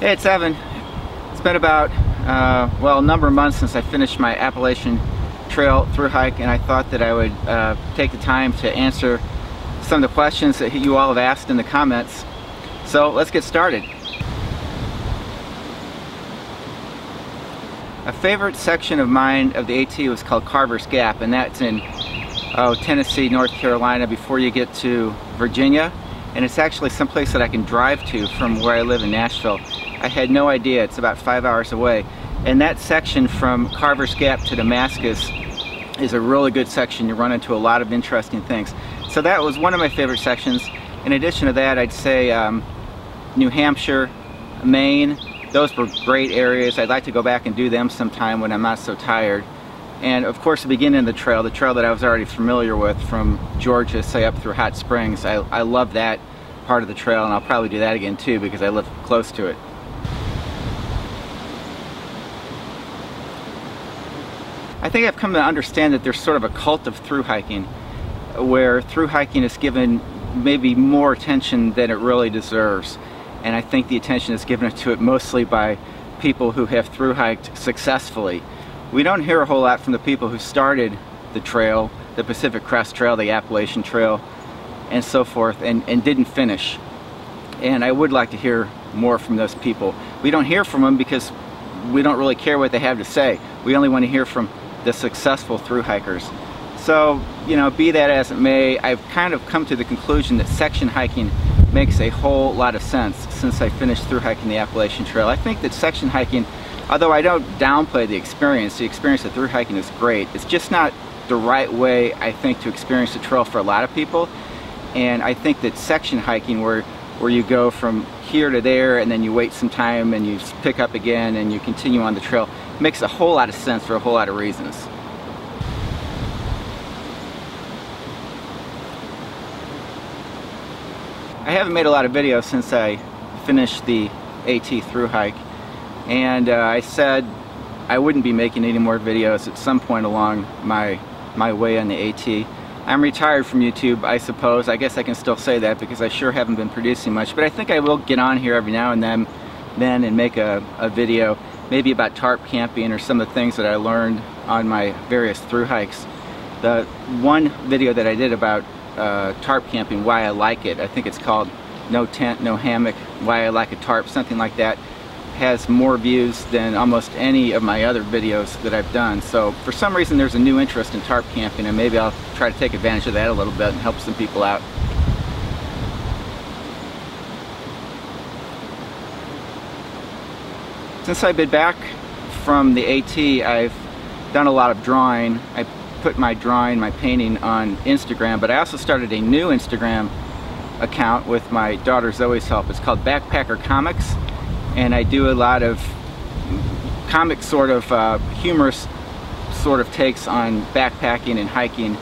Hey, it's Evan. It's been about, uh, well, a number of months since I finished my Appalachian Trail through hike and I thought that I would uh, take the time to answer some of the questions that you all have asked in the comments. So let's get started. A favorite section of mine of the AT was called Carver's Gap and that's in oh, Tennessee, North Carolina before you get to Virginia and it's actually someplace that I can drive to from where I live in Nashville. I had no idea. It's about five hours away. And that section from Carver's Gap to Damascus is a really good section. You run into a lot of interesting things. So that was one of my favorite sections. In addition to that, I'd say um, New Hampshire, Maine, those were great areas. I'd like to go back and do them sometime when I'm not so tired. And of course, the beginning of the trail, the trail that I was already familiar with from Georgia, say up through Hot Springs, I, I love that part of the trail and I'll probably do that again too because I live close to it. I think I've come to understand that there's sort of a cult of through hiking where through hiking is given maybe more attention than it really deserves. And I think the attention is given to it mostly by people who have through hiked successfully. We don't hear a whole lot from the people who started the trail, the Pacific Crest Trail, the Appalachian Trail, and so forth, and, and didn't finish. And I would like to hear more from those people. We don't hear from them because we don't really care what they have to say. We only want to hear from the successful through hikers. So, you know, be that as it may, I've kind of come to the conclusion that section hiking makes a whole lot of sense since I finished through hiking the Appalachian Trail. I think that section hiking, although I don't downplay the experience, the experience of through hiking is great. It's just not the right way, I think, to experience the trail for a lot of people. And I think that section hiking where where you go from here to there and then you wait some time and you pick up again and you continue on the trail makes a whole lot of sense for a whole lot of reasons. I haven't made a lot of videos since I finished the AT through hike and uh, I said I wouldn't be making any more videos at some point along my my way on the AT I'm retired from YouTube, I suppose. I guess I can still say that because I sure haven't been producing much. But I think I will get on here every now and then, then and make a, a video, maybe about tarp camping or some of the things that I learned on my various through hikes. The one video that I did about uh, tarp camping, why I like it, I think it's called No Tent, No Hammock, Why I Like a Tarp, something like that has more views than almost any of my other videos that I've done. So for some reason there's a new interest in tarp camping and maybe I'll try to take advantage of that a little bit and help some people out. Since I've been back from the AT, I've done a lot of drawing. I put my drawing, my painting on Instagram, but I also started a new Instagram account with my daughter Zoe's help. It's called Backpacker Comics and I do a lot of comic sort of uh, humorous sort of takes on backpacking and hiking.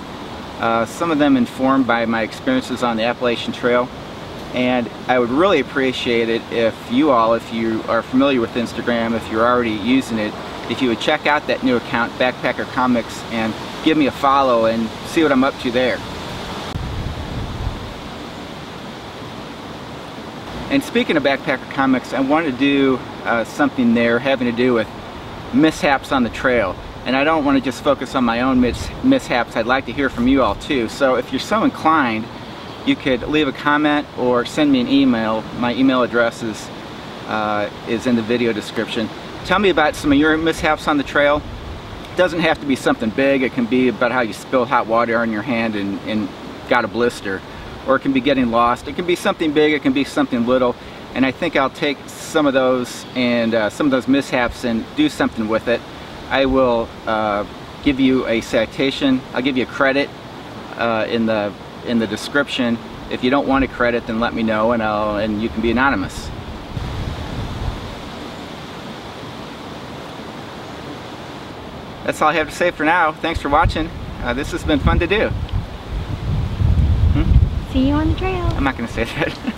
Uh, some of them informed by my experiences on the Appalachian Trail and I would really appreciate it if you all, if you are familiar with Instagram, if you're already using it, if you would check out that new account, Backpacker Comics, and give me a follow and see what I'm up to there. And speaking of Backpacker Comics, I wanted to do uh, something there having to do with mishaps on the trail. And I don't want to just focus on my own mis mishaps, I'd like to hear from you all too. So if you're so inclined, you could leave a comment or send me an email. My email address is, uh, is in the video description. Tell me about some of your mishaps on the trail. It doesn't have to be something big, it can be about how you spilled hot water on your hand and, and got a blister or it can be getting lost. It can be something big, it can be something little, and I think I'll take some of those and uh, some of those mishaps and do something with it. I will uh, give you a citation, I'll give you a credit uh, in the in the description. If you don't want a credit, then let me know and I'll and you can be anonymous. That's all I have to say for now. Thanks for watching. Uh, this has been fun to do. See you on the trail. I'm not going to say that.